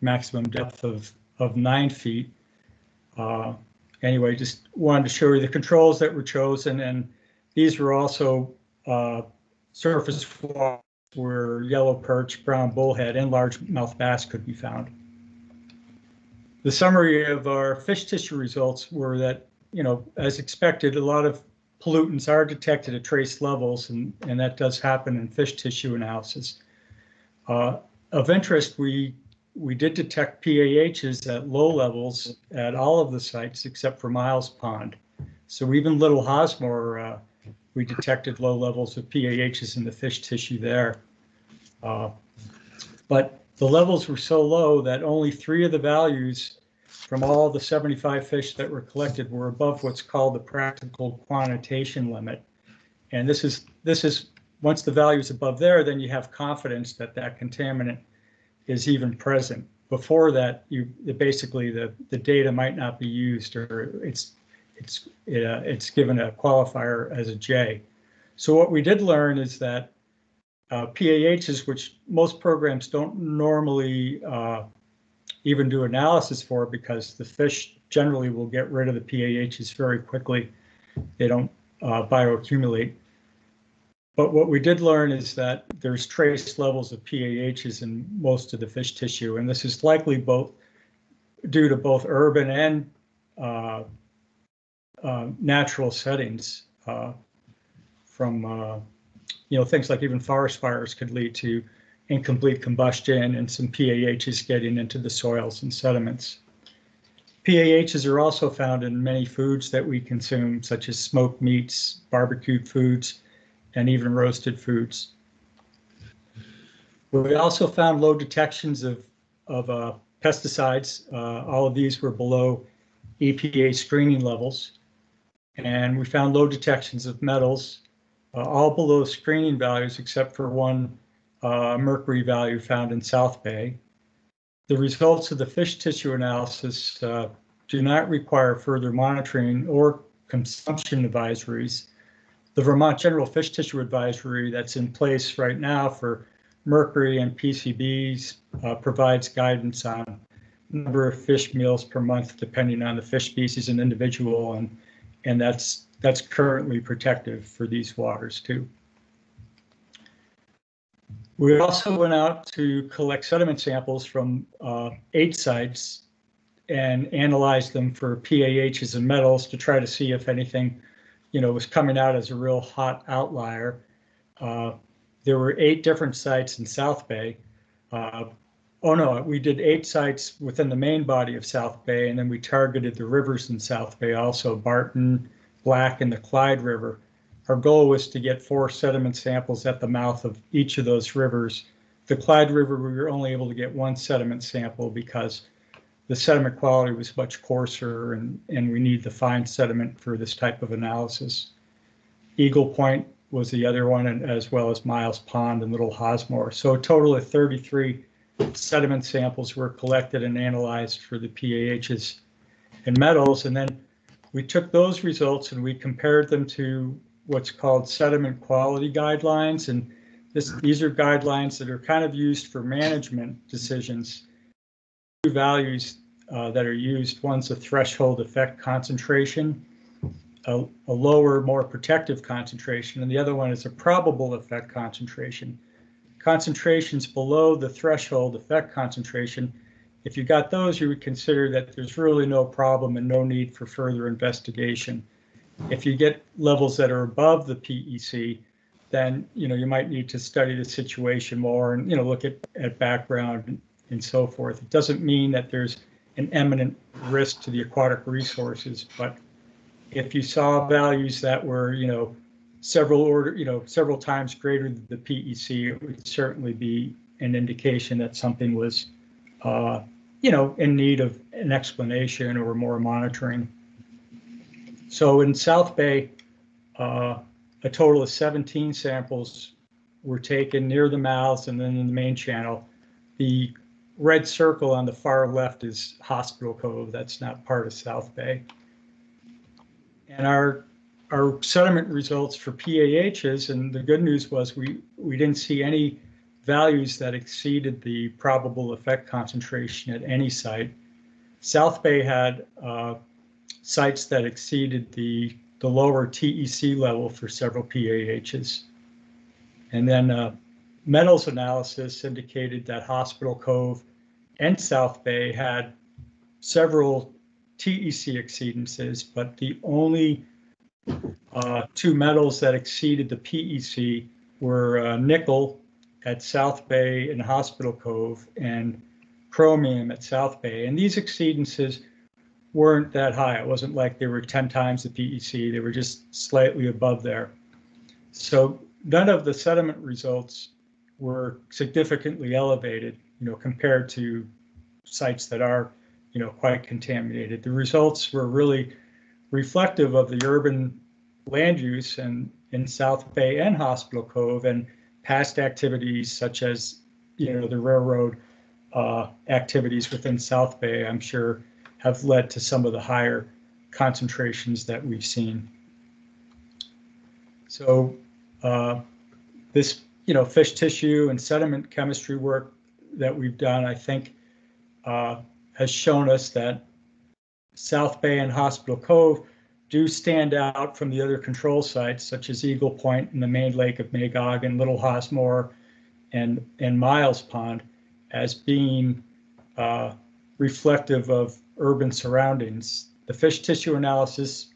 maximum depth of, of nine feet. Uh, anyway, just wanted to show you the controls that were chosen, and these were also uh, surface waters where yellow perch, brown bullhead, and largemouth bass could be found. The summary of our fish tissue results were that, you know, as expected, a lot of pollutants are detected at trace levels, and, and that does happen in fish tissue analysis. Uh, of interest, we we did detect PAHs at low levels at all of the sites except for Miles Pond. So even Little Hosmer, uh, we detected low levels of PAHs in the fish tissue there. Uh, but the levels were so low that only three of the values from all the 75 fish that were collected were above what's called the practical quantitation limit. And this is this is once the value is above there, then you have confidence that that contaminant is even present. Before that, you basically the the data might not be used or it's it's uh, it's given a qualifier as a J. So what we did learn is that uh, PAHs, which most programs don't normally uh, even do analysis for because the fish generally will get rid of the PAHs very quickly. They don't uh, bioaccumulate. But what we did learn is that there's trace levels of PAHs in most of the fish tissue, and this is likely both due to both urban and uh, uh, natural settings uh, from, uh, you know, things like even forest fires could lead to incomplete combustion and some PAHs getting into the soils and sediments. PAHs are also found in many foods that we consume, such as smoked meats, barbecued foods, and even roasted foods. We also found low detections of, of uh, pesticides. Uh, all of these were below EPA screening levels. And we found low detections of metals, uh, all below screening values except for one uh, mercury value found in South Bay. The results of the fish tissue analysis uh, do not require further monitoring or consumption advisories. The Vermont General Fish Tissue Advisory that's in place right now for mercury and PCBs uh, provides guidance on number of fish meals per month depending on the fish species and individual and and that's that's currently protective for these waters too. We also went out to collect sediment samples from uh, eight sites and analyzed them for PAHs and metals to try to see if anything, you know, it was coming out as a real hot outlier. Uh, there were eight different sites in South Bay. Uh, oh no, we did eight sites within the main body of South Bay, and then we targeted the rivers in South Bay also, Barton, Black, and the Clyde River. Our goal was to get four sediment samples at the mouth of each of those rivers. The Clyde River, we were only able to get one sediment sample because the sediment quality was much coarser and, and we need the fine sediment for this type of analysis. Eagle Point was the other one, and as well as Miles Pond and Little Hosmer. So a total of 33 sediment samples were collected and analyzed for the PAHs and metals. And then we took those results and we compared them to what's called sediment quality guidelines. And this, these are guidelines that are kind of used for management decisions. Two values uh, that are used. One's a threshold effect concentration, a, a, lower, more protective concentration, and the other one is a probable effect concentration. Concentrations below the threshold effect concentration, if you got those, you would consider that there's really no problem and no need for further investigation. If you get levels that are above the PEC, then you know you might need to study the situation more and you know look at, at background and, so forth. It doesn't mean that there's an imminent risk to the aquatic resources, but if you saw values that were you know several order you know several times greater than the PEC, it would certainly be an indication that something was uh, you know in need of an explanation or more monitoring. So in South Bay, uh, a total of 17 samples were taken near the mouths and then in the main channel. The red circle on the far left is Hospital Cove. That's not part of South Bay. And our our sediment results for PAHs, and the good news was we we didn't see any values that exceeded the probable effect concentration at any site. South Bay had uh, sites that exceeded the, the lower TEC level for several PAHs. And then uh, metals analysis indicated that Hospital Cove and South Bay had several TEC exceedances, but the only uh, two metals that exceeded the PEC were uh, nickel at South Bay and Hospital Cove and chromium at South Bay. And these exceedances weren't that high. It wasn't like they were 10 times the PEC, they were just slightly above there. So none of the sediment results were significantly elevated, you know, compared to sites that are, you know, quite contaminated. The results were really reflective of the urban land use and in South Bay and Hospital Cove and past activities such as, you know, the railroad uh, activities within South Bay, I'm sure have led to some of the higher concentrations that we've seen. So uh, this, you know, fish tissue and sediment chemistry work that we've done, I think, uh, has shown us that South Bay and Hospital Cove do stand out from the other control sites, such as Eagle Point and the main lake of Magog and Little Hosmer and, and Miles Pond, as being uh, reflective of urban surroundings. The fish tissue analysis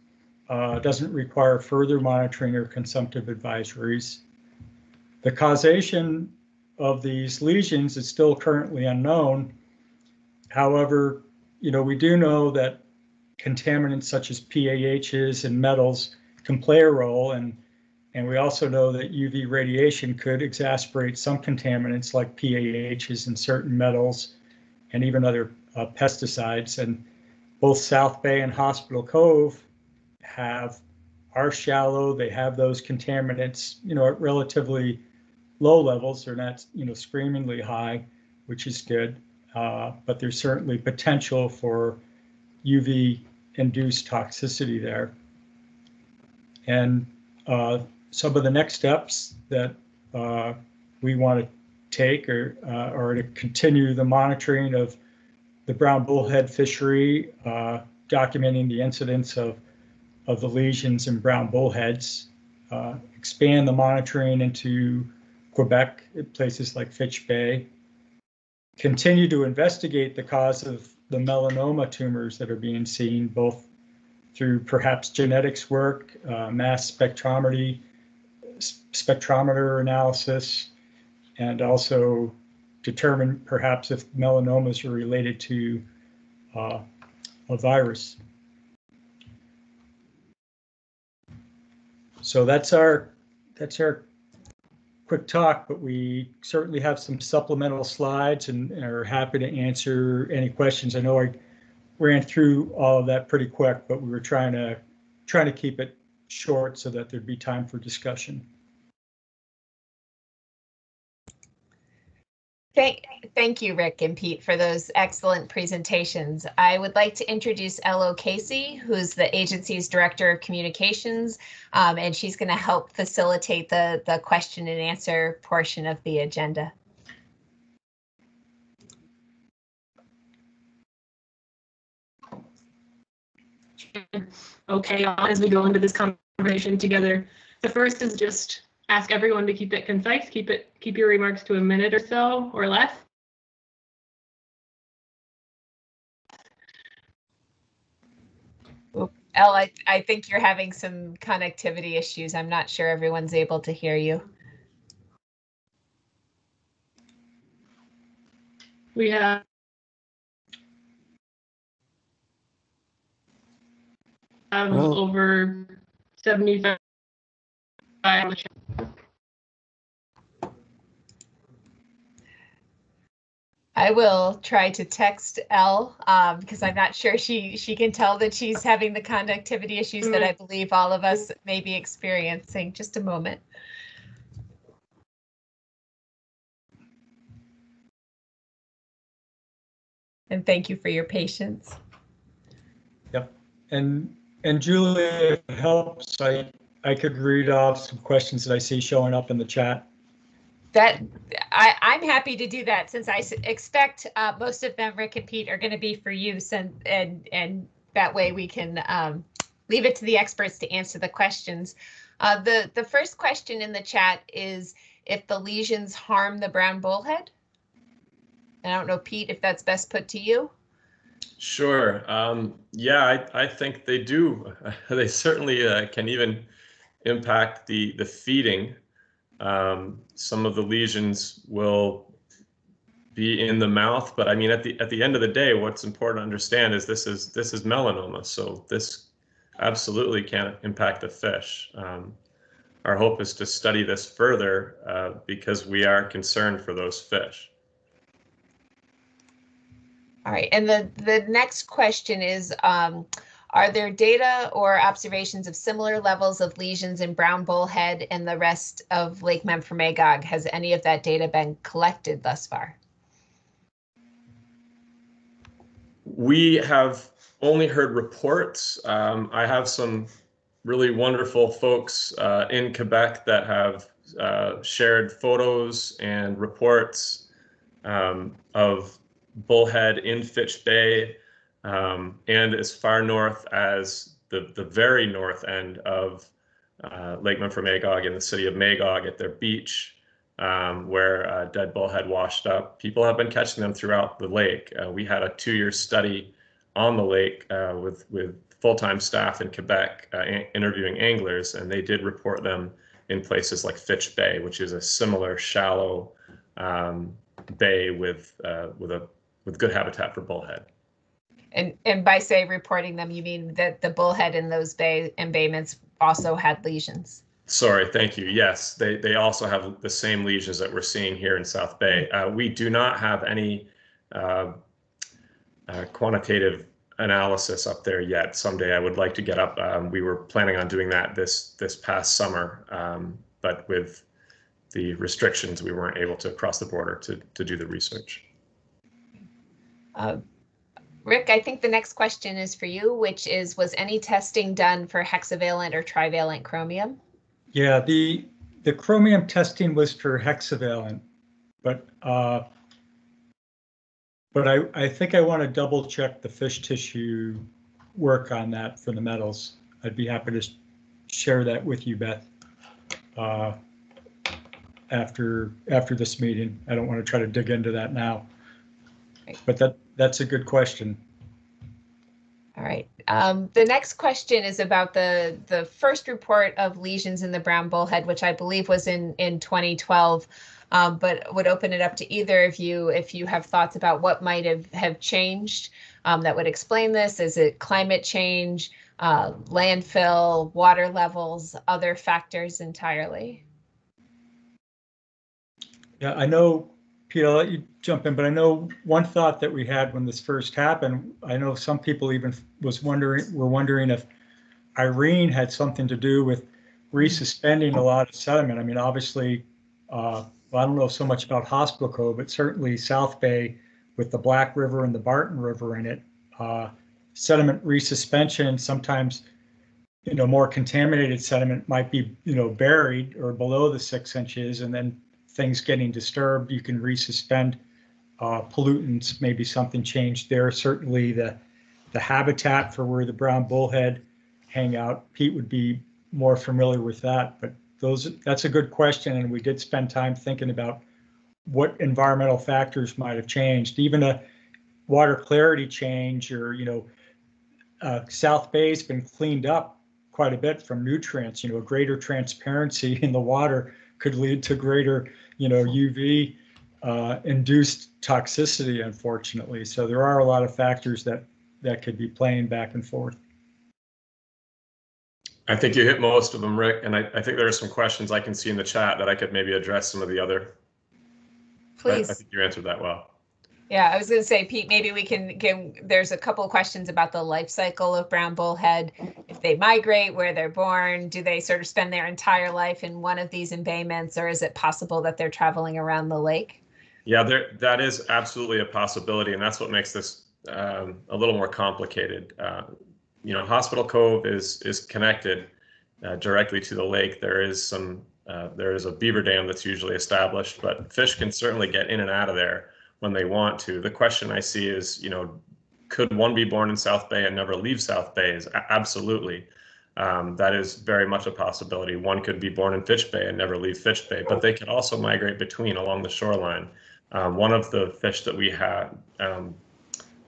uh, doesn't require further monitoring or consumptive advisories. The causation of these lesions is still currently unknown. However, you know, we do know that contaminants such as PAHs and metals can play a role. And, and we also know that UV radiation could exacerbate some contaminants like PAHs and certain metals and even other uh, pesticides. And both South Bay and Hospital Cove have are shallow. They have those contaminants, you know, at relatively low levels. They're not, you know, screamingly high, which is good. Uh, but there's certainly potential for UV induced toxicity there. And uh, some of the next steps that uh, we want to take are, uh, are to continue the monitoring of the brown bullhead fishery, uh, documenting the incidence of, of the lesions in brown bullheads, uh, expand the monitoring into Quebec places like Fitch Bay, continue to investigate the cause of the melanoma tumors that are being seen, both through perhaps genetics work, uh, mass spectrometry, spectrometer analysis, and also determine perhaps if melanomas are related to uh, a virus. So that's our that's our quick talk, but we certainly have some supplemental slides and, and are happy to answer any questions. I know I ran through all of that pretty quick, but we were trying to trying to keep it short so that there'd be time for discussion. Thank, thank you, Rick and Pete, for those excellent presentations. I would like to introduce Elle O'Casey, who's the agency's Director of Communications, um, and she's going to help facilitate the, the question and answer portion of the agenda. Okay, as we go into this conversation together, the first is just ask everyone to keep it concise, keep it, keep your remarks to a minute or so or less. Elle, I, I think you're having some connectivity issues. I'm not sure everyone's able to hear you. We have have Well- over 75 I will try to text Elle um, because I'm not sure she she can tell that she's having the conductivity issues that I believe all of us may be experiencing. Just a moment. And thank you for your patience. Yep. And and Julie, if it helps, I I could read off some questions that I see showing up in the chat. That I, I'm happy to do that since I expect uh, most of them, Rick and Pete, are going to be for use and and and that way we can um, leave it to the experts to answer the questions. Uh, the the first question in the chat is if the lesions harm the brown bullhead. And I don't know, Pete, if that's best put to you. Sure. Um, yeah, I, I think they do. they certainly uh, can even impact the the feeding. Um, some of the lesions will be in the mouth, but I mean, at the at the end of the day, what's important to understand is this is this is melanoma, so this absolutely can impact the fish. Um, our hope is to study this further uh, because we are concerned for those fish. All right, and the, the next question is, um, are there data or observations of similar levels of lesions in brown bullhead and the rest of Lake Memphremagog? Has any of that data been collected thus far? We have only heard reports. Um, I have some really wonderful folks uh, in Quebec that have uh, shared photos and reports um, of bullhead in Fitch Bay um, and as far north as the, the very north end of uh, Lake Memphremagog in the city of Magog at their beach um, where uh, dead bullhead washed up. People have been catching them throughout the lake. Uh, we had a two-year study on the lake uh, with with full-time staff in Quebec uh, interviewing anglers, and they did report them in places like Fitch Bay, which is a similar shallow um, bay with uh, with a with good habitat for bullhead. And, and by say reporting them, you mean that the bullhead in those bay embayments also had lesions? Sorry, thank you. Yes, they, they also have the same lesions that we're seeing here in South Bay. Uh, we do not have any uh, uh, quantitative analysis up there yet. Someday I would like to get up. Um, we were planning on doing that this this past summer, um, but with the restrictions, we weren't able to cross the border to to do the research. Uh, Rick, I think the next question is for you, which is, was any testing done for hexavalent or trivalent chromium? Yeah, the, the chromium testing was for hexavalent, but, uh, but I, I think I want to double check the fish tissue work on that for the metals. I'd be happy to share that with you, Beth. uh, After, after this meeting. I don't want to try to dig into that now. Right. But that, that's a good question. All right. Um, the next question is about the the first report of lesions in the brown bullhead, which I believe was in in 2012. Um, but would open it up to either of you if you have thoughts about what might have have changed um, that would explain this. Is it climate change, uh, landfill, water levels, other factors entirely? Yeah, I know, Pete, I'll let you jump in, but I know one thought that we had when this first happened, I know some people even was wondering, were wondering if Irene had something to do with resuspending a lot of sediment. I mean, obviously, uh, well, I don't know so much about Hospital Cove, but certainly South Bay with the Black River and the Barton River in it, uh, sediment resuspension, sometimes, you know, more contaminated sediment might be, you know, buried or below the six inches and then things getting disturbed, you can resuspend uh, pollutants, maybe something changed there. Certainly the, the habitat for where the brown bullhead hang out, Pete would be more familiar with that, but those, that's a good question. And we did spend time thinking about what environmental factors might have changed, even a water clarity change or, you know, uh, South Bay's been cleaned up quite a bit from nutrients, you know, a greater transparency in the water could lead to greater, you know, UV uh, induced toxicity, unfortunately. So there are a lot of factors that that could be playing back and forth. I think you hit most of them, Rick, and I, I think there are some questions I can see in the chat that I could maybe address some of the other. but I Please. think you answered that well. Yeah, I was going to say, Pete, maybe we can give, there's a couple questions about the life cycle of brown bullhead. If they migrate, where they're born, do they sort of spend their entire life in one of these embayments, or is it possible that they're traveling around the lake? Yeah, there that is absolutely a possibility, and that's what makes this um, a little more complicated. Uh, you know, Hospital Cove is is connected uh, directly to the lake. There is some uh, there is a beaver dam that's usually established, but fish can certainly get in and out of there when they want to. The question I see is, you know, could one be born in South Bay and never leave South Bay? Is absolutely. Um, that is very much a possibility. One could be born in Fitch Bay and never leave Fitch Bay, but they could also migrate between along the shoreline. Um, one of the fish that we had um,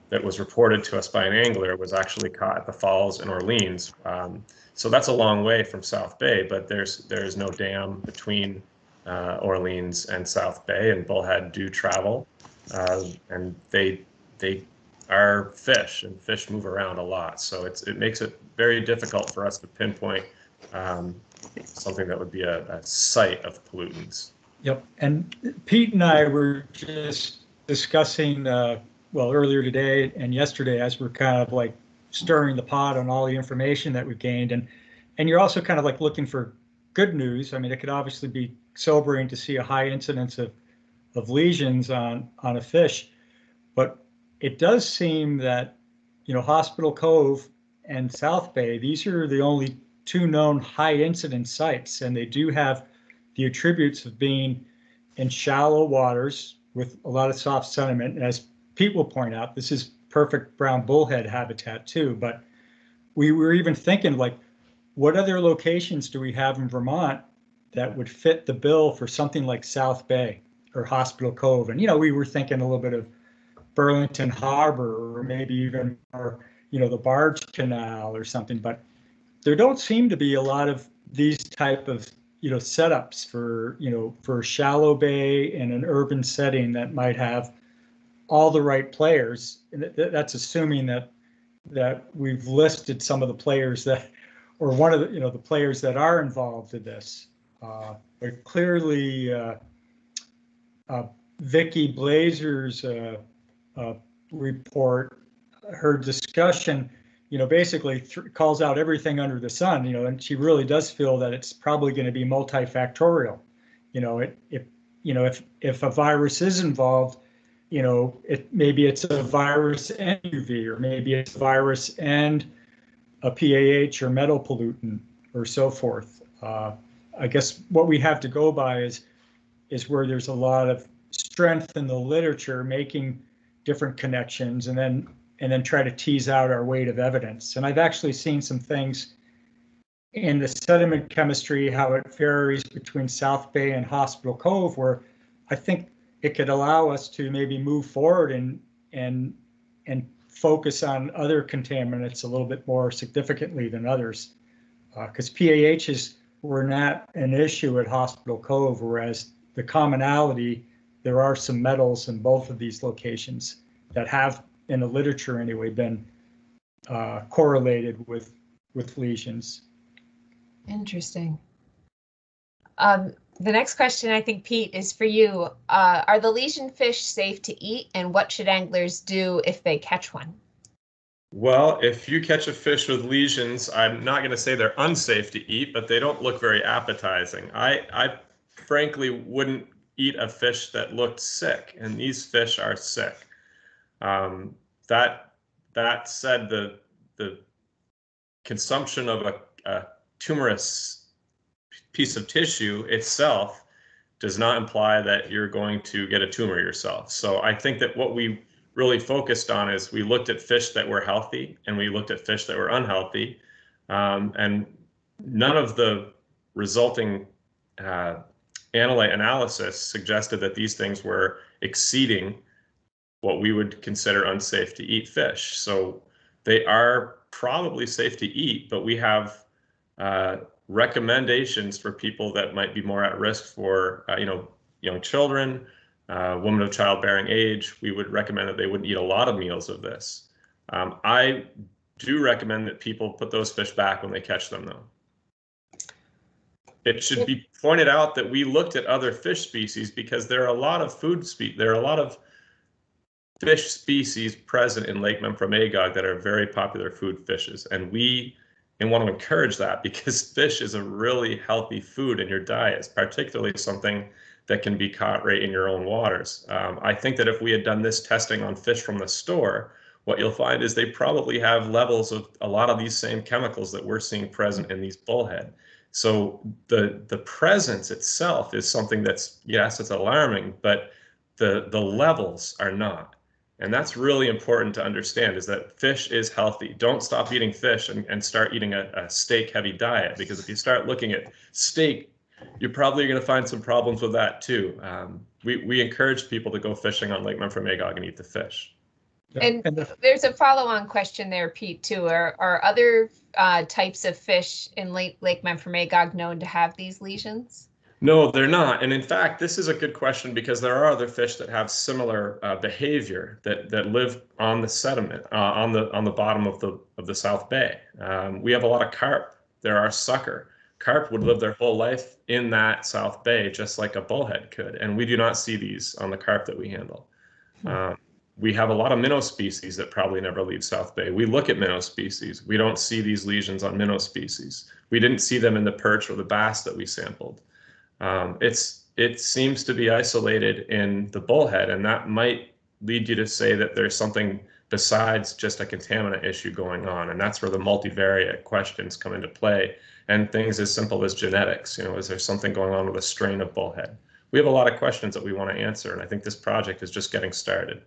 that was reported to us by an angler was actually caught at the falls in Orleans. Um, so that's a long way from South Bay, but there's there's no dam between uh, Orleans and South Bay, and bullhead do travel, uh, and they they are fish, and fish move around a lot. So it's it makes it very difficult for us to pinpoint um, something that would be a, a site of pollutants. Yep, and Pete and I were just discussing, uh, well, earlier today and yesterday as we're kind of like stirring the pot on all the information that we've gained. And, and you're also kind of like looking for good news. I mean, it could obviously be sobering to see a high incidence of, of lesions on, on a fish, but it does seem that, you know, Hospital Cove and South Bay, these are the only two known high incidence sites, and they do have the attributes of being in shallow waters with a lot of soft sediment. And as Pete will point out, this is perfect brown bullhead habitat too. But we were even thinking like, what other locations do we have in Vermont that would fit the bill for something like South Bay or Hospital Cove? And you know, we were thinking a little bit of Burlington Harbor or maybe even or you know the Barge Canal or something. But there don't seem to be a lot of these type of you know setups for you know for shallow bay in an urban setting that might have all the right players and that's assuming that that we've listed some of the players that or one of the you know the players that are involved in this uh, but clearly uh, uh, Vicki Blazer's uh, uh, report her discussion you know, basically th- calls out everything under the sun, you know, and she really does feel that it's probably going to be multifactorial. You know, it, if, you know, if, if a virus is involved, you know, it maybe it's a virus and UV, or maybe it's a virus and a PAH or metal pollutant or so forth. Uh, I guess what we have to go by is is where there's a lot of strength in the literature making different connections and then and then try to tease out our weight of evidence. And I've actually seen some things in the sediment chemistry, how it varies between South Bay and Hospital Cove, where I think it could allow us to maybe move forward and and and focus on other contaminants a little bit more significantly than others, because uh, PAHs were not an issue at Hospital Cove, whereas the commonality there are some metals in both of these locations that have in the literature anyway, been uh, correlated with with lesions. Interesting. Um, the next question, I think, Pete, is for you. Uh, are the lesion fish safe to eat, and what should anglers do if they catch one? Well, if you catch a fish with lesions, I'm not going to say they're unsafe to eat, but they don't look very appetizing. I, I frankly wouldn't eat a fish that looked sick, and these fish are sick. Um, that that said, the the consumption of a, a tumorous piece of tissue itself does not imply that you're going to get a tumor yourself. So I think that what we really focused on is we looked at fish that were healthy and we looked at fish that were unhealthy, um, and none of the resulting uh, analyte analysis suggested that these things were exceeding what we would consider unsafe to eat fish. So they are probably safe to eat, but we have uh, recommendations for people that might be more at risk for, uh, you know, young children, uh, women of childbearing age. We would recommend that they wouldn't eat a lot of meals of this. Um, I do recommend that people put those fish back when they catch them, though. It should be pointed out that we looked at other fish species because there are a lot of food spe- there are a lot of fish species present in Lake Memphremagog that are very popular food fishes. And we and want to encourage that because fish is a really healthy food in your diet, particularly something that can be caught right in your own waters. Um, I think that if we had done this testing on fish from the store, what you'll find is they probably have levels of a lot of these same chemicals that we're seeing present in these bullhead. So the the presence itself is something that's yes, it's alarming, but the the levels are not. And that's really important to understand is that fish is healthy. Don't stop eating fish and, and start eating a, a steak heavy diet because if you start looking at steak, you're probably going to find some problems with that too. Um, we, we encourage people to go fishing on Lake Memphremagog and eat the fish. And the- there's a follow-on question there, Pete, too. Are, are other uh, types of fish in Lake, Lake Memphremagog known to have these lesions? No, they're not. And in fact, this is a good question because there are other fish that have similar uh, behavior that that live on the sediment uh, on the on the bottom of the of the South Bay. Um, we have a lot of carp. There are sucker. Carp would live their whole life in that South Bay, just like a bullhead could. And we do not see these on the carp that we handle. Um, we have a lot of minnow species that probably never leave South Bay. We look at minnow species. We don't see these lesions on minnow species. We didn't see them in the perch or the bass that we sampled. Um, it's it seems to be isolated in the bullhead, and that might lead you to say that there's something besides just a contaminant issue going on, and that's where the multivariate questions come into play, and things as simple as genetics. You know, is there something going on with a strain of bullhead? We have a lot of questions that we want to answer, and I think this project is just getting started.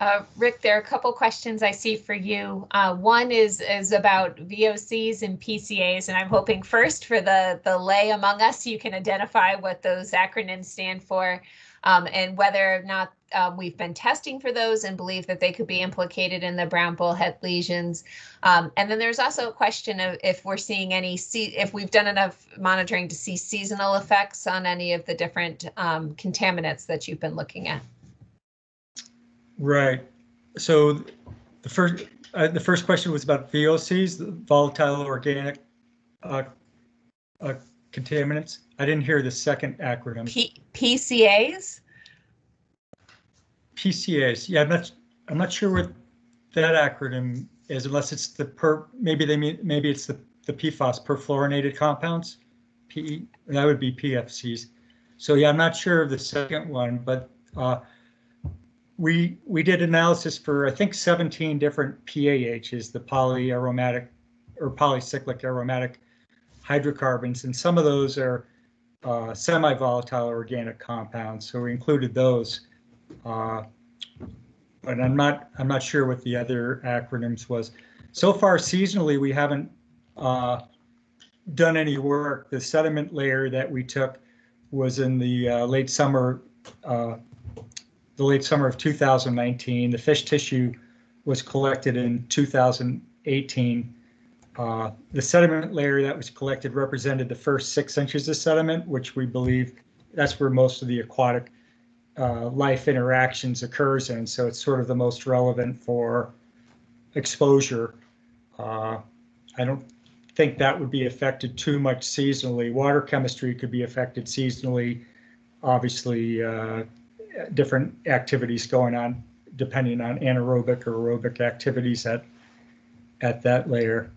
Uh, Rick, there are a couple questions I see for you. Uh, one is is about VOCs and PCAs, and I'm hoping first for the the lay among us, you can identify what those acronyms stand for, um, and whether or not uh, we've been testing for those and believe that they could be implicated in the brown bullhead lesions. Um, and then there's also a question of if we're seeing any if we've done enough monitoring to see seasonal effects on any of the different um, contaminants that you've been looking at. Right. So the first, uh, the first question was about VOCs, the volatile organic uh, uh, contaminants. I didn't hear the second acronym. P- PCAs. PCAs. Yeah, I'm not, I'm not sure what that acronym is unless it's the per, maybe they mean, maybe it's the, the PFAS, perfluorinated compounds. PE, that would be PFCs. So yeah, I'm not sure of the second one, but uh, we, we did analysis for, I think, 17 different PAHs, the polyaromatic or polycyclic aromatic hydrocarbons, and some of those are uh, semi-volatile organic compounds. So we included those. Uh, but I'm not, I'm not sure what the other acronyms was. So far seasonally, we haven't uh, done any work. The sediment layer that we took was in the uh, late summer, uh, the late summer of 2019. The fish tissue was collected in 2018. Uh, the sediment layer that was collected represented the first six inches of sediment, which we believe that's where most of the aquatic uh, life interactions occurs in. So it's sort of the most relevant for exposure. Uh, I don't think that would be affected too much seasonally. Water chemistry could be affected seasonally. Obviously, uh, different activities going on depending on anaerobic or aerobic activities at at that layer.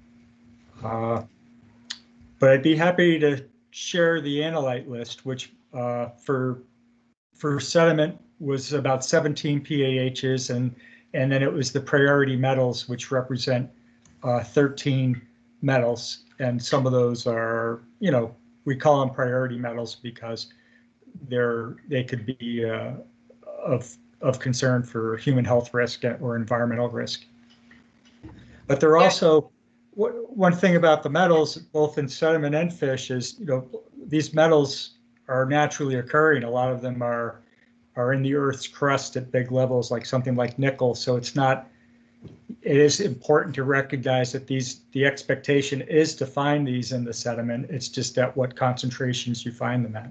Uh, but I'd be happy to share the analyte list, which uh, for for sediment was about 17 PAHs, and and then it was the priority metals, which represent uh, 13 metals, and some of those are, you know, we call them priority metals because they're they could be uh, of of concern for human health risk or environmental risk. But they're also one thing about the metals, both in sediment and fish, is you know these metals are naturally occurring. A lot of them are are in the Earth's crust at big levels, like something like nickel. So it's not. It is important to recognize that these the expectation is to find these in the sediment. It's just at what concentrations you find them at.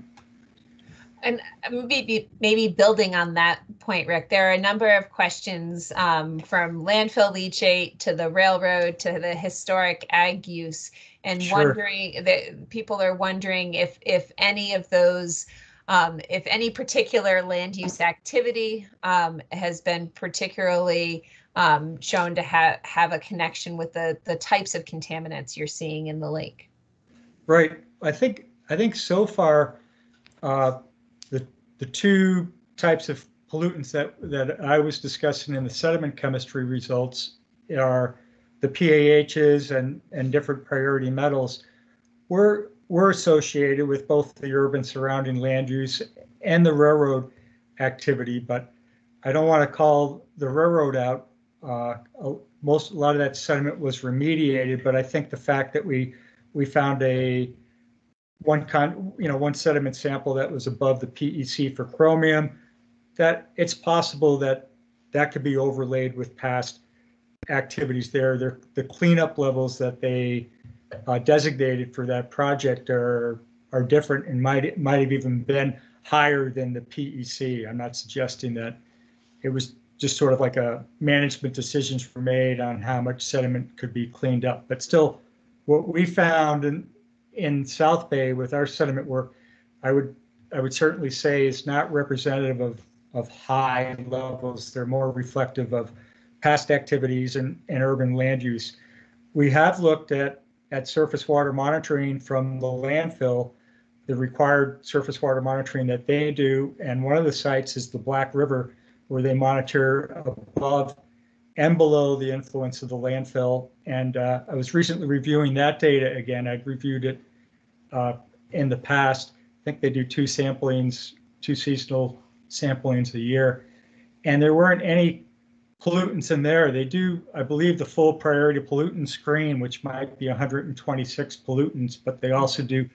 And maybe maybe building on that point, Rick, there are a number of questions um, from landfill leachate to the railroad to the historic ag use, and Sure. wondering that people are wondering if if any of those, um, if any particular land use activity um, has been particularly um, shown to have have a connection with the the types of contaminants you're seeing in the lake. Right. I think I think so far, uh, the two types of pollutants that that I was discussing in the sediment chemistry results are the PAHs and and different priority metals. we're, we're associated with both the urban surrounding land use and the railroad activity, but I don't want to call the railroad out. Uh, Most, a lot of that sediment was remediated, but I think the fact that we, we found a one kind, you know, one sediment sample that was above the PEC for chromium, that it's possible that that could be overlaid with past activities there. They're, the cleanup levels that they uh, designated for that project are, are different and might, might have even been higher than the PEC. I'm not suggesting that it was just sort of like a management decisions were made on how much sediment could be cleaned up. But still, what we found in, in South Bay with our sediment work, I would, I would certainly say is not representative of, of high levels. They're more reflective of past activities and, and urban land use. We have looked at, at surface water monitoring from the landfill, the required surface water monitoring that they do. And one of the sites is the Black River, where they monitor above and below the influence of the landfill. And uh, I was recently reviewing that data again. I'd reviewed it uh, in the past. I think they do two samplings, two seasonal samplings a year. And there weren't any pollutants in there. They do, I believe, the full priority pollutant screen, which might be 126 pollutants, but they also do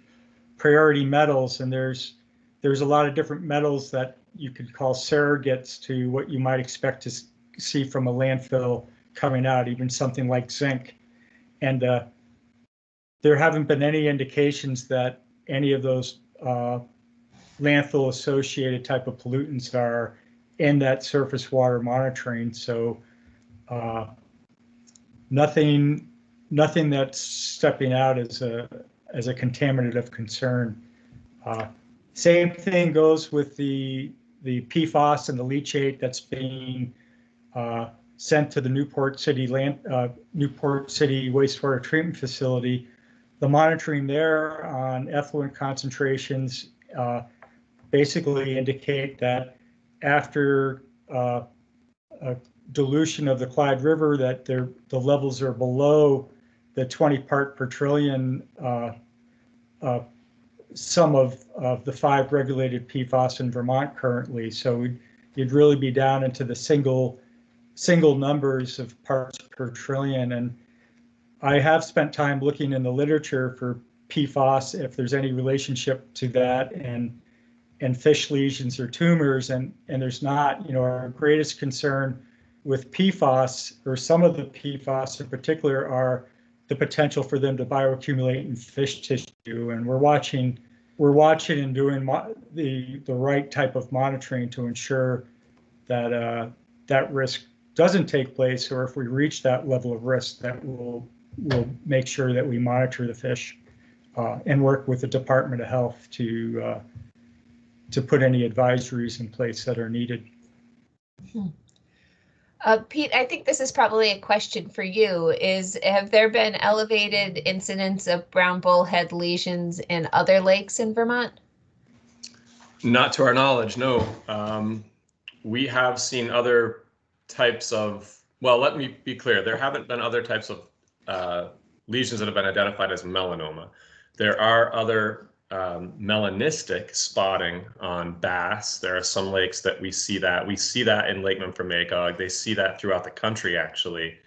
priority metals. And there's there's a lot of different metals that you could call surrogates to what you might expect to see from a landfill coming out, even something like zinc. And uh, there haven't been any indications that any of those uh, landfill associated type of pollutants are in that surface water monitoring. So uh, nothing, nothing that's stepping out as a as a contaminant of concern. Uh, same thing goes with the the PFAS and the leachate that's being uh, sent to the Newport City land uh, Newport City wastewater treatment facility. The monitoring there on effluent concentrations uh, basically indicate that after uh, dilution of the Clyde River, that the levels are below the 20 part per trillion uh, uh, some of, of the five regulated PFAS in Vermont currently. So you'd really be down into the single, single numbers of parts per trillion. And I have spent time looking in the literature for PFAS, if there's any relationship to that and, and fish lesions or tumors. And, and there's not, you know, our greatest concern with PFAS or some of the PFAS in particular are the potential for them to bioaccumulate in fish tissue. And we're watching, we're watching and doing mo- the, the right type of monitoring to ensure that uh, that risk doesn't take place, or if we reach that level of risk, that we'll, we'll make sure that we monitor the fish uh, and work with the Department of Health to, uh, to put any advisories in place that are needed. Uh, Pete, I think this is probably a question for you. Is have there been elevated incidents of brown bullhead lesions in other lakes in Vermont? Not to our knowledge, no. Um, we have seen other types of, well, let me be clear. There haven't been other types of uh, lesions that have been identified as melanoma. There are other um, melanistic spotting on bass. There are some lakes that we see that. We see that in Lake Memphremagog. They see that throughout the country, actually.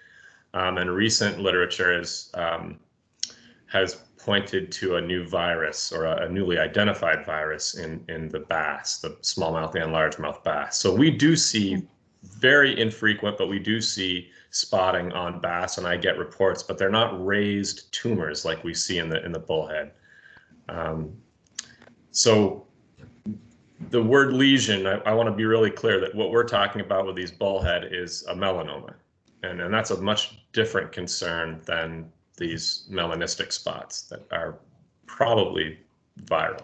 Um, and recent literature is, um, has pointed to a new virus or a, a newly identified virus in, in the bass, the smallmouth and largemouth bass. So we do see very infrequent, but we do see spotting on bass, and I get reports, but they're not raised tumors like we see in the in the bullhead. Um, so the word lesion, I, I want to be really clear that what we're talking about with these bullhead is a melanoma, and and that's a much different concern than these melanistic spots that are probably viral.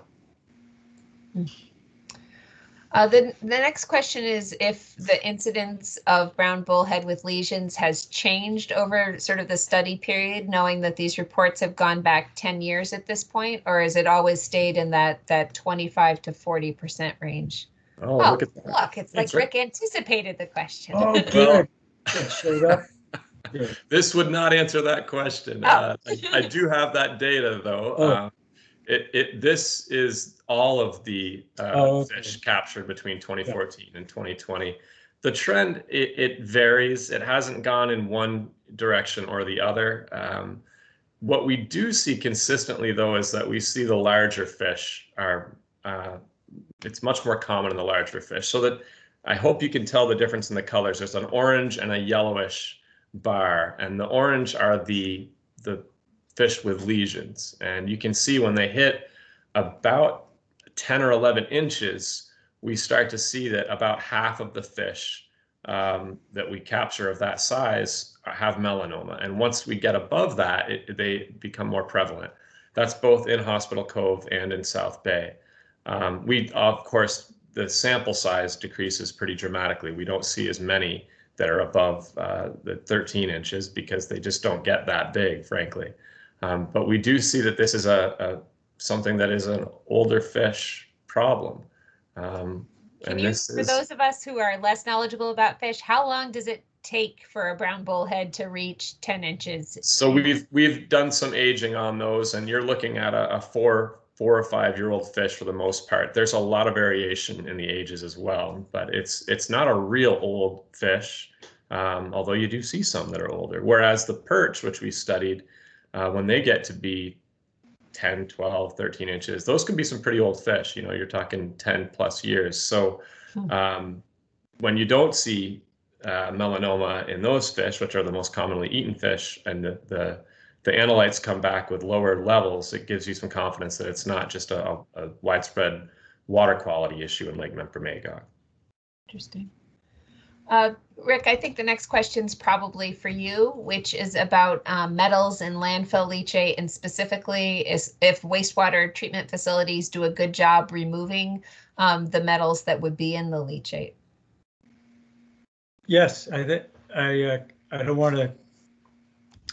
Uh, the, the next question is if the incidence of brown bullhead with lesions has changed over sort of the study period, knowing that these reports have gone back 10 years at this point, or has it always stayed in that, that 25 to 40% range? Oh, Oh, look at that. look, it's like That's right. Rick anticipated the question. Oh, Well- good. It up. Good. This would not answer that question. Oh. Uh, I, I do have that data though. Oh. Uh, It, it, this is all of the uh, Oh, okay. fish captured between 2014 and 2020. The trend, it, it varies. It hasn't gone in one direction or the other. Um, what we do see consistently, though, is that we see the larger fish are, uh, it's much more common in the larger fish. So that I hope you can tell the difference in the colors. There's an orange and a yellowish bar, and the orange are the the fish with lesions. And you can see when they hit about 10 or 11 inches, we start to see that about half of the fish um, that we capture of that size have melanoma. And once we get above that, it, they become more prevalent. That's both in Hospital Cove and in South Bay. Um, we, of course, the sample size decreases pretty dramatically. We don't see as many that are above uh, the 13 inches because they just don't get that big, frankly. Um, but we do see that this is a, a something that is an older fish problem. Um, and you, this for is those of us who are less knowledgeable about fish, how long does it take for a brown bullhead to reach 10 inches? so we've we've done some aging on those, and you're looking at a, a four four or five year old fish for the most part. There's a lot of variation in the ages as well, but it's it's not a real old fish. Um, although you do see some that are older. Whereas the perch, which we studied, uh, when they get to be 10, 12, 13 inches, those can be some pretty old fish. You know, you're talking 10 plus years. So Hmm. um, when you don't see uh, melanoma in those fish, which are the most commonly eaten fish, and the, the the analytes come back with lower levels, it gives you some confidence that it's not just a, a widespread water quality issue in Lake Memphremagog. Interesting. Uh, Rick, I think the next question's probably for you, which is about um, metals and landfill leachate, and specifically is if wastewater treatment facilities do a good job removing um, the metals that would be in the leachate. Yes, I I, uh, I don't want to,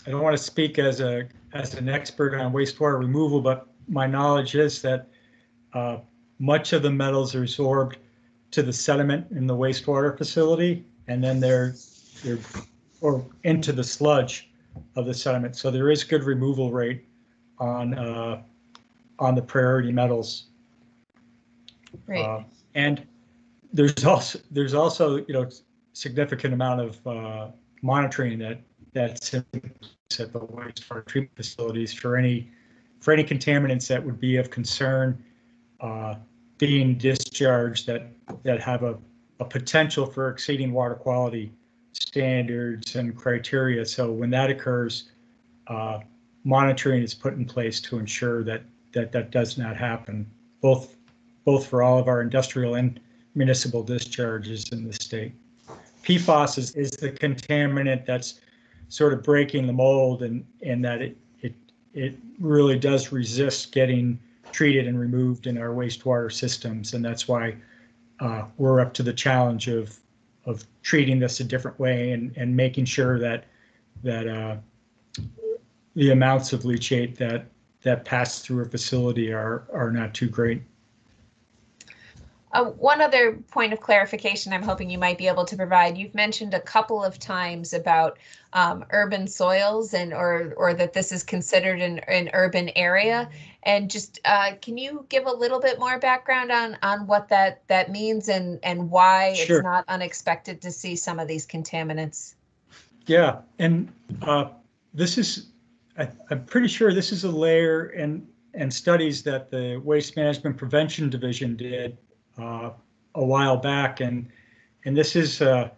I don't want to speak as a, as an expert on wastewater removal, but my knowledge is that uh, much of the metals are absorbed to the sediment in the wastewater facility, and then they're, they're, or into the sludge of the sediment. So there is good removal rate on, uh, on the priority metals. Great. Uh, And there's also, there's also, you know, significant amount of uh, monitoring that, that's at the wastewater treatment facilities for any, for any contaminants that would be of concern uh, being discharged that, that have a, a potential for exceeding water quality standards and criteria. So when that occurs, uh, monitoring is put in place to ensure that, that that does not happen, both both for all of our industrial and municipal discharges in the state. PFAS is, is the contaminant that's sort of breaking the mold and, and that it, it, it really does resist getting treated and removed in our wastewater systems. And that's why uh, we're up to the challenge of, of treating this a different way and, and making sure that, that uh, the amounts of leachate that, that pass through a facility are, are not too great. Uh, one other point of clarification I'm hoping you might be able to provide. You've mentioned a couple of times about um, urban soils and or or that this is considered an, an urban area. And just uh, can you give a little bit more background on on what that that means and and why Sure. it's not unexpected to see some of these contaminants? Yeah, and uh, this is, I, I'm pretty sure this is a layer and, and studies that the Waste Management Prevention Division did uh, a while back. And, and this is uh,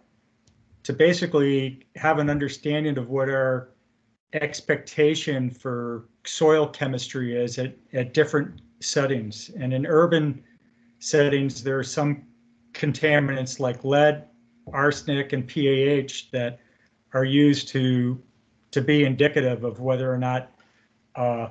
to basically have an understanding of what our expectation for soil chemistry is at, at different settings. And in urban settings, there are some contaminants like lead, arsenic, and PAH that are used to to be indicative of whether or not uh,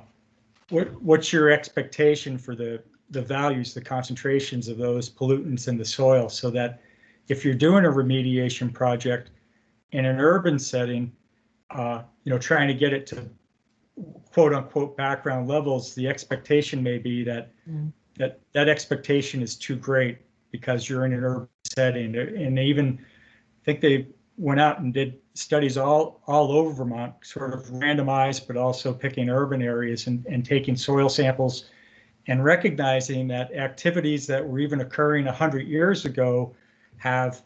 what what's your expectation for the the values, the concentrations of those pollutants in the soil, so that if you're doing a remediation project in an urban setting, uh, you know, trying to get it to quote unquote background levels, the expectation may be that Mm. that that expectation is too great because you're in an urban setting, and even I think they went out and did studies all all over Vermont, sort of randomized, but also picking urban areas and, and taking soil samples and recognizing that activities that were even occurring 100 years ago have,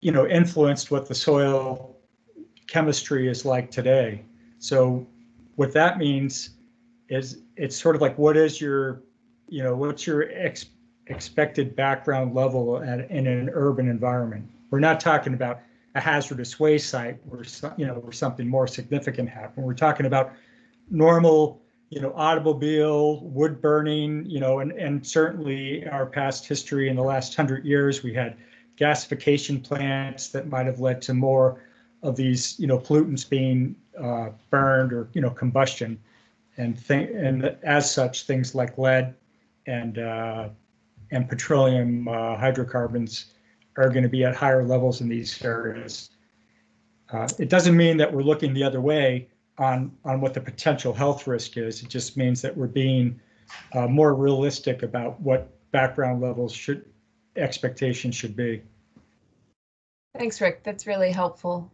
you know, influenced what the soil chemistry is like today. So what that means is it's sort of like what is your, you know, what's your ex, expected background level at, in an urban environment? We're not talking about a hazardous waste site where you know where something more significant happened. We're talking about normal, you know, automobile, wood burning, you know, and and certainly our past history in the last hundred years, we had gasification plants that might have led to more of these, you know, pollutants being uh, burned or you know combustion, and thing and as such things like lead and uh, and petroleum uh, hydrocarbons are going to be at higher levels in these areas. Uh, it doesn't mean that we're looking the other way on on what the potential health risk is. It just means that we're being uh, more realistic about what background levels should expectations should be. Thanks, Rick. That's really helpful.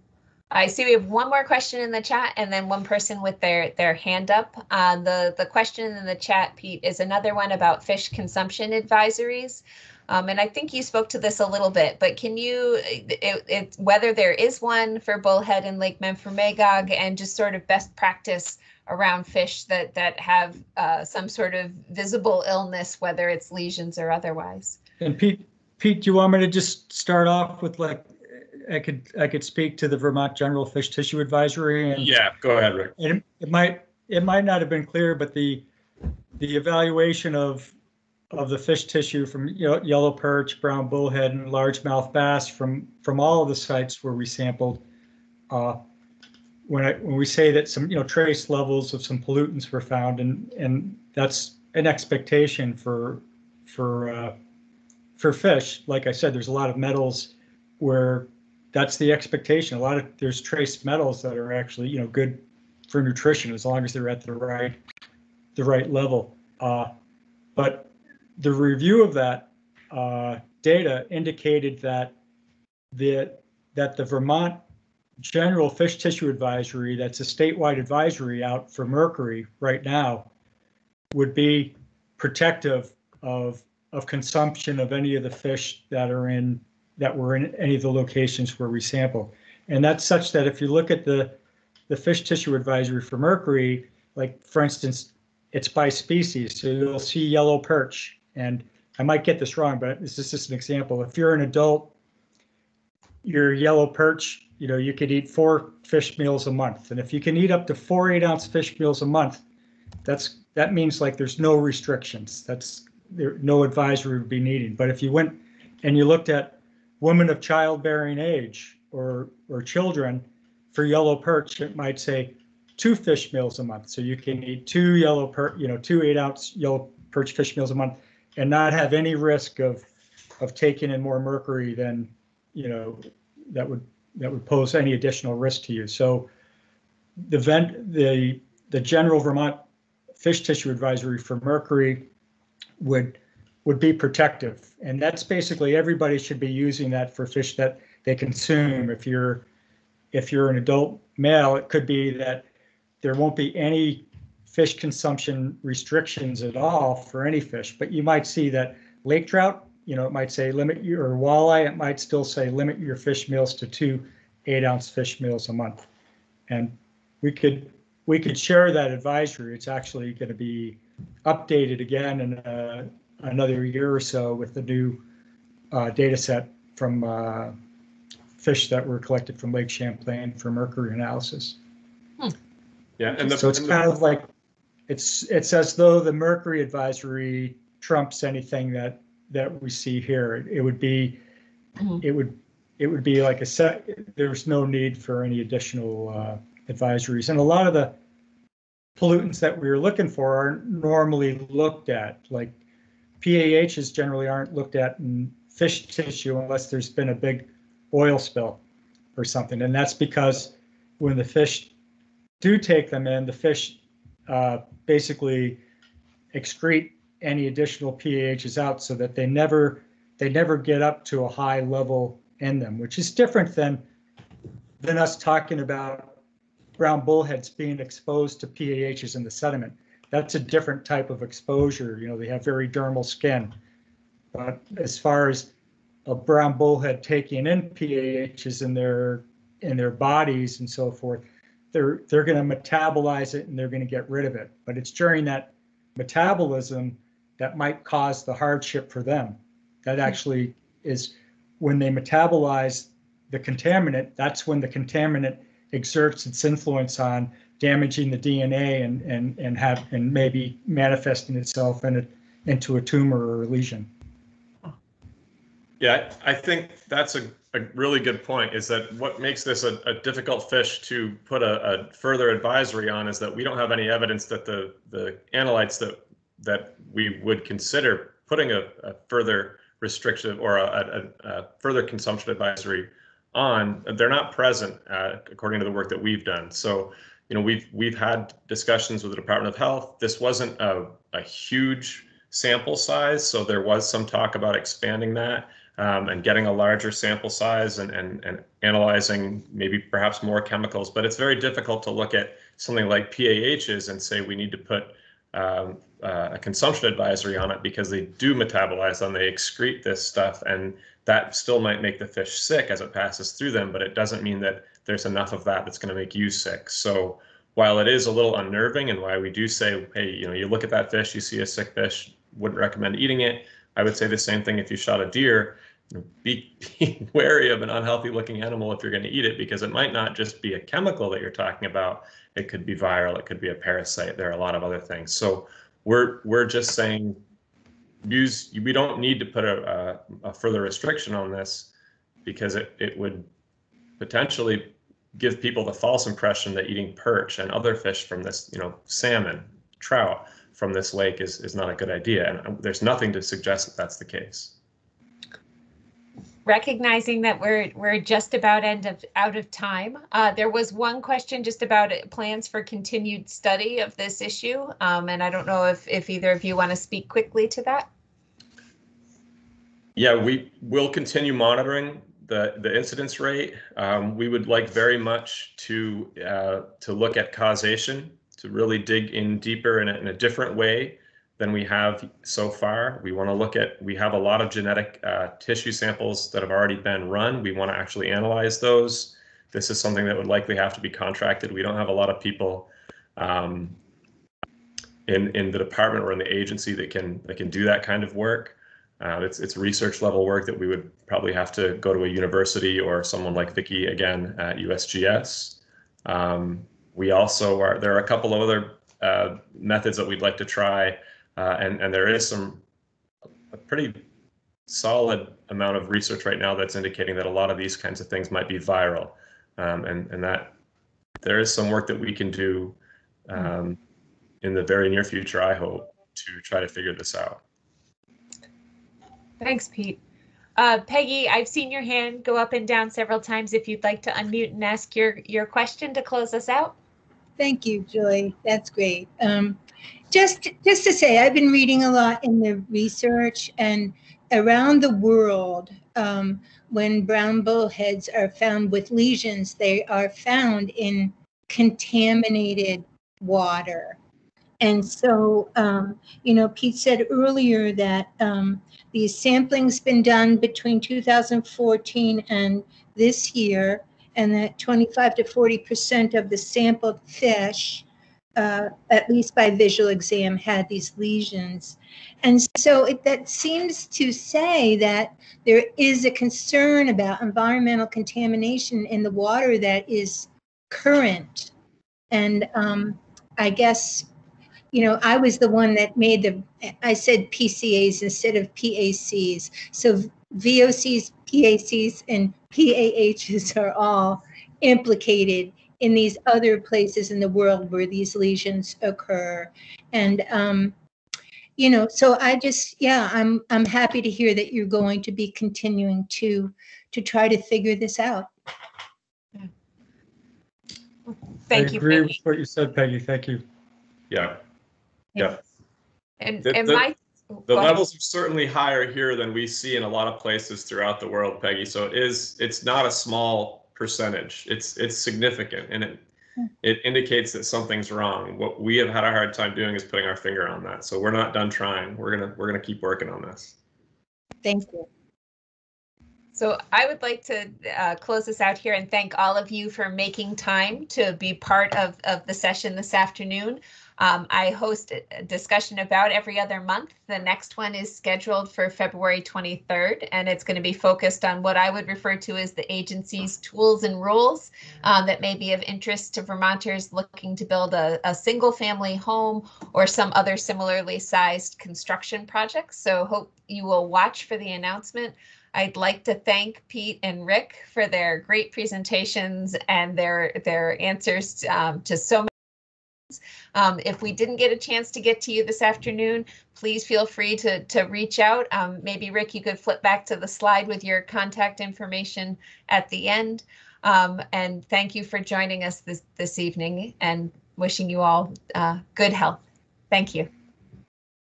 I see we have one more question in the chat and then one person with their their hand up. Uh, the the question in the chat, Pete, is another one about fish consumption advisories. Um, and I think you spoke to this a little bit, but can you, it, it, whether there is one for Bullhead and Lake Memphremagog and just sort of best practice around fish that, that have uh, some sort of visible illness, whether it's lesions or otherwise? And Pete, Pete, do you want me to just start off with like, I could, I could speak to the Vermont General Fish Tissue Advisory and. Yeah, go ahead, Rick. And it- it might, it might not have been clear, but the, the evaluation of, of the fish tissue from yellow perch, brown bullhead, and largemouth bass from, from all of the sites where we sampled. uh, When I, when we say that some, you know, trace levels of some pollutants were found and, and that's an expectation for, for, uh, for fish. Like I said, there's a lot of metals where that's the expectation. A lot of, there's trace metals that are actually, you know, good for nutrition as long as they're at the right the right level. Uh, but the review of that uh, data indicated that the that the Vermont General Fish Tissue Advisory, that's a statewide advisory out for mercury right now, would be protective of of consumption of any of the fish that are in that were in any of the locations where we sample. And that's such that if you look at the the fish tissue advisory for mercury, like for instance, it's by species. So you'll see yellow perch, and I might get this wrong, but this is just an example. If you're an adult, your yellow perch, you know, you could eat four fish meals a month, and if you can eat up to four eight ounce fish meals a month, that's that means like there's no restrictions. That's there no advisory would be needed. But if you went and you looked at women of childbearing age or or children for yellow perch, it might say two fish meals a month. So you can eat two yellow per, you know, two eight ounce yellow perch fish meals a month and not have any risk of, of taking in more mercury than, you know, that would, that would pose any additional risk to you. So the vent, the, the general Vermont fish tissue advisory for mercury would, would be protective. And that's basically, everybody should be using that for fish that they consume. If you're, if you're an adult male, it could be that there won't be any fish consumption restrictions at all for any fish, but you might see that lake trout, you know, it might say limit your or walleye, it might still say limit your fish meals to two eight ounce fish meals a month. And we could we could share that advisory. It's actually going to be updated again in uh, another year or so with the new uh, data set from uh, fish that were collected from Lake Champlain for mercury analysis. Yeah, and the, So it's and the- kind of like, it's, it's as though the mercury advisory trumps anything that, that we see here. It would be, Mhm. it would, it would be like a set, there's no need for any additional uh, advisories. And a lot of the pollutants that we are looking for are normally looked at, like PAHs generally aren't looked at in fish tissue unless there's been a big oil spill or something. And that's because when the fish do take them in, the fish uh, basically excrete any additional PAHs out so that they never they never get up to a high level in them, which is different than than us talking about brown bullheads being exposed to PAHs in the sediment. that's a different type of exposure. You know, they have very dermal skin. But as far as a brown bullhead taking in PAHs in their in their bodies and so forth, they're they're going to metabolize it and they're going to get rid of it. But it's during that metabolism that might cause the hardship for them. That hmm. actually is when they metabolize the contaminant. That's when the contaminant exerts its influence on damaging the DNA and and and have and maybe manifesting itself in a, into a tumor or a lesion. Yeah, I I think that's a, a really good point is that what makes this a, a difficult fish to put a, a further advisory on is that we don't have any evidence that the, the analytes that, that we would consider putting a, a further restriction or a further consumption advisory on, they're not present uh, according to the work that we've done. So, you know, we've we've had discussions with the Department of Health. This wasn't a, a huge sample size, so there was some talk about expanding that um, and getting a larger sample size and, and, and analyzing maybe perhaps more chemicals. But it's very difficult to look at something like PAHs and say we need to put um, uh, a consumption advisory on it because they do metabolize and they excrete this stuff, and that still might make the fish sick as it passes through them, but it doesn't mean that there's enough of that that's going to make you sick. So while it is a little unnerving and why we do say, hey, you know, you look at that fish, you see a sick fish, wouldn't recommend eating it. I would say the same thing if you shot a deer. Be, be wary of an unhealthy looking animal if you're going to eat it because it might not just be a chemical that you're talking about. It could be viral. It could be a parasite. There are a lot of other things. So we're we're just saying use. We don't need to put a, a, a further restriction on this because it it would potentially give people the false impression that eating perch and other fish from this, you know, salmon, trout from this lake is, is not a good idea. And um, there's nothing to suggest that that's the case. recognizing that we're we're just about end of out of time. Uh, there was one question just about it- plans for continued study of this issue, um, and I don't know if if either of you want to speak quickly to that. Yeah, we will continue monitoring the, the incidence rate. Um, we would like very much to, uh, to look at causation, to really dig in deeper in a, in a different way than we have so far. We want to look at, we have a lot of genetic uh, tissue samples that have already been run. We want to actually analyze those. This is something that would likely have to be contracted. We don't have a lot of people um, in, in the department or in the agency that can, that can do that kind of work. Uh, it's it's research level work that we would probably have to go to a university or someone like Vicky again at USGS. Um, we also are there are a couple of other uh, methods that we'd like to try, uh, and and there is some a pretty solid amount of research right now that's indicating that a lot of these kinds of things might be viral, um, and and that there is some work that we can do um, in the very near future. I hope to try to figure this out. Thanks, Pete. Uh, Peggy, I've seen your hand go up and down several times. If you'd like to unmute and ask your your question to close us out. Thank you, Julie. That's great. Um, just, just to say, I've been reading a lot in the research and around the world, um, when brown bullheads are found with lesions, they are found in contaminated water. And so, um, you know, Pete said earlier that um, these sampling's been done between 2014 and this year, and that 25 to 40 percent of the sampled fish, uh, at least by visual exam, had these lesions. And so it, that seems to say that there is a concern about environmental contamination in the water that is current. And um, I guess, you know, I was the one that made the, I said PCAs instead of PACs. So VOCs, PACs, and PAHs are all implicated in these other places in the world where these lesions occur. And, um, you know, so I just, yeah, I'm, I'm happy to hear that you're going to be continuing to, to try to figure this out. Thank I you, agree with what you said, Peggy. Thank you. Yeah. Yeah. And The- and the- my The levels are certainly higher here than we see in a lot of places throughout the world, Peggy. So it is, it's not a small percentage. It's, it's significant. And it, it indicates that something's wrong. What we have had a hard time doing is putting our finger on that. So we're not done trying. We're gonna we're gonna keep working on this. Thank you. So I would like to uh, close this out here and thank all of you for making time to be part of, of the session this afternoon. Um, I host a discussion about every other month. The next one is scheduled for February 23rd, and it's going to be focused on what I would refer to as the agency's tools and rules um, that may be of interest to Vermonters looking to build a, a single family home or some other similarly sized construction projects. So hope you will watch for the announcement. I'd like to thank Pete and Rick for their great presentations and their their answers um, to so many. Um, if we didn't get a chance to get to you this afternoon, please feel free to to reach out. Um, maybe Rick, you could flip back to the slide with your contact information at the end. Um, and thank you for joining us this this evening and wishing you all uh, good health. Thank you.